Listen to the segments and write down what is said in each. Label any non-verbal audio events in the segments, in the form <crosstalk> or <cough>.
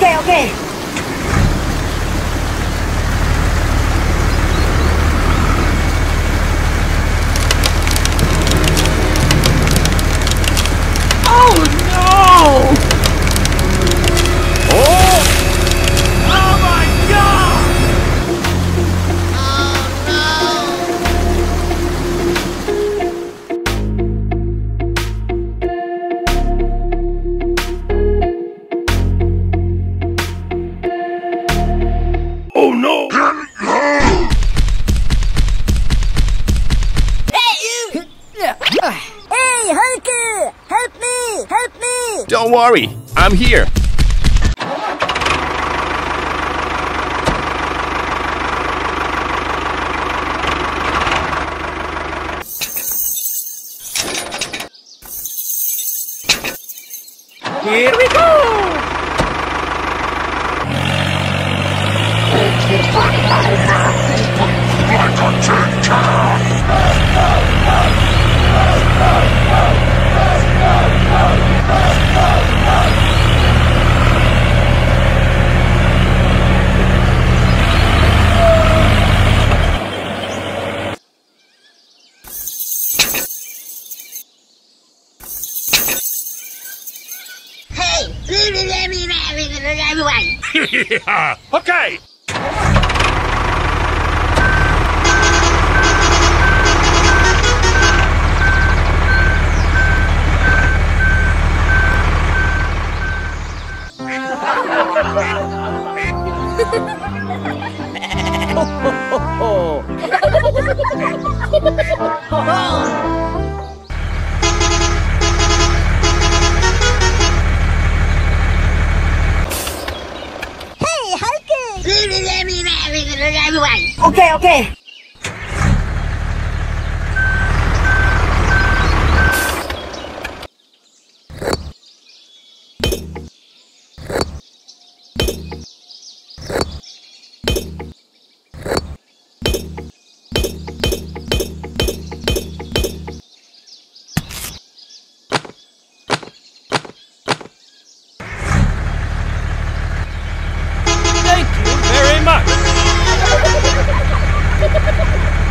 Okay, okay. worry, I'm here. Here we go! yeah. Okay.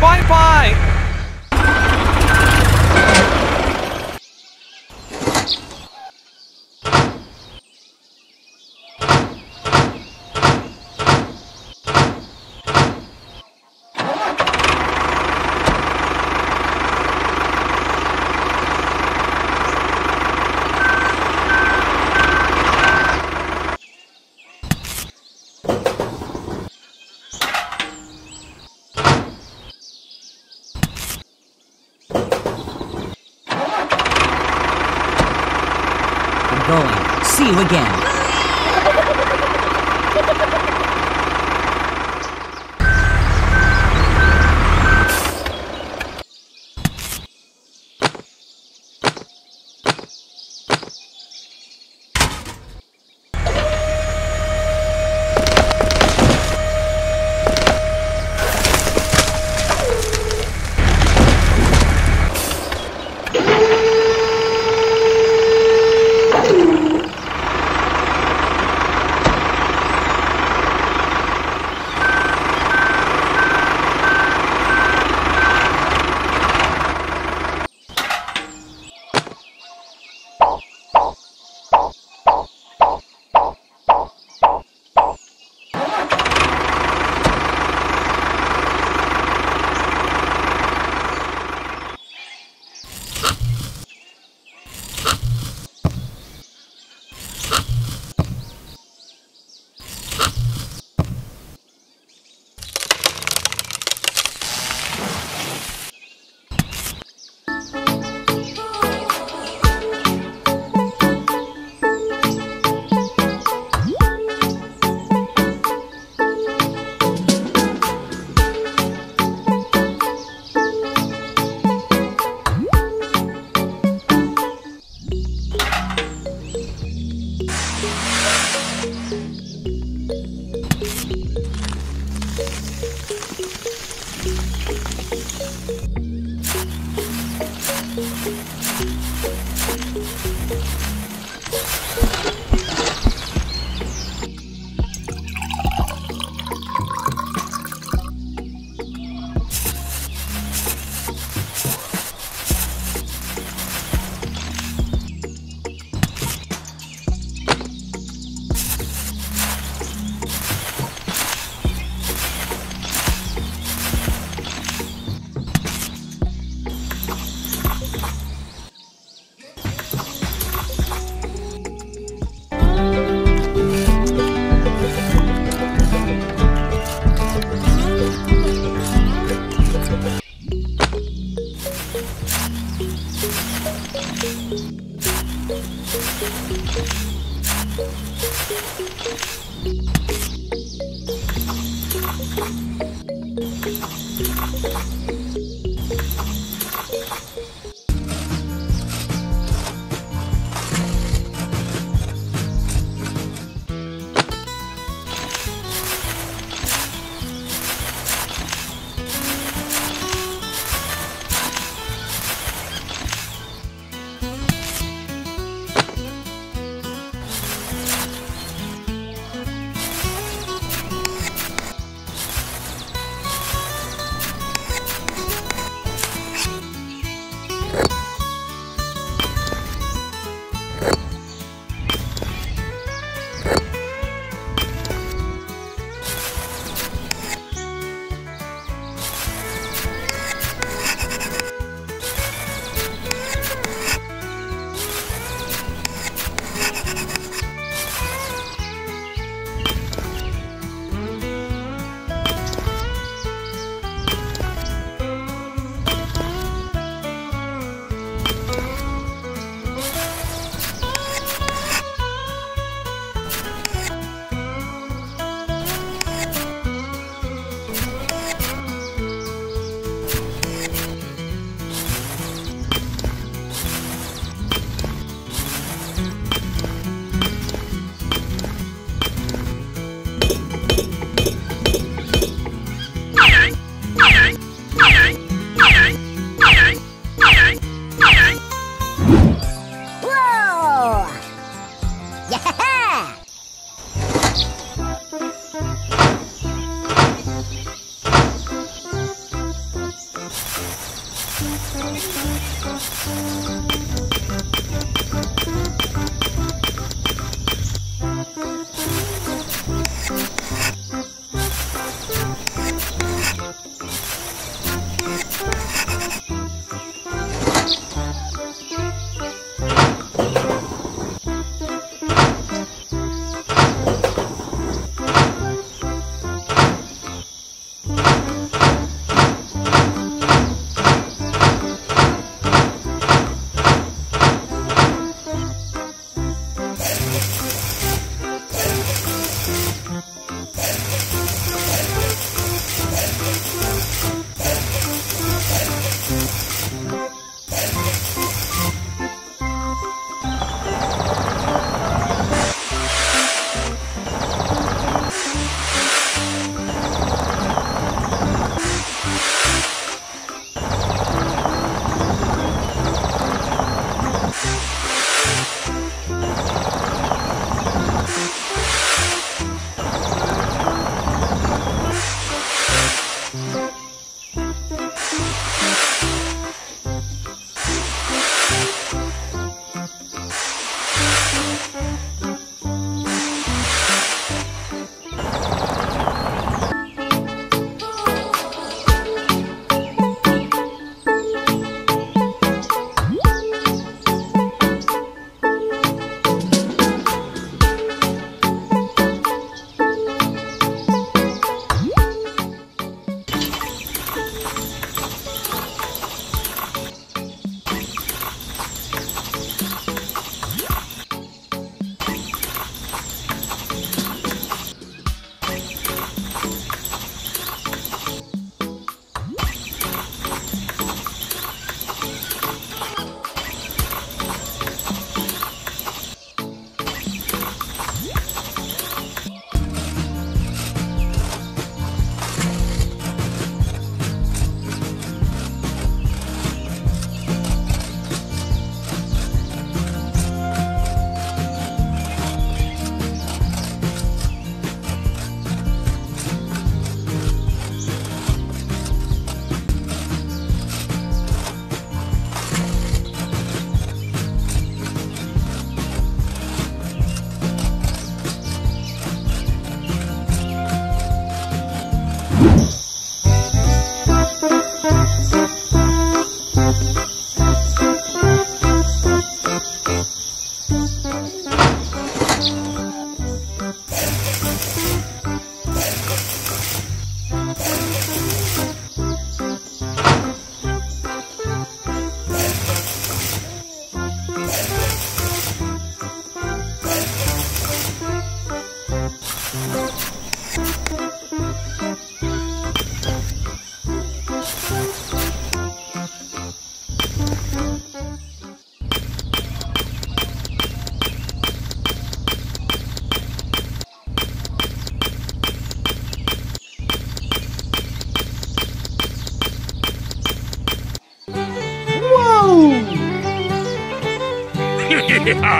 Bye-bye! again. <laughs> Oh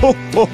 ho, <laughs> oh, ho. Oh,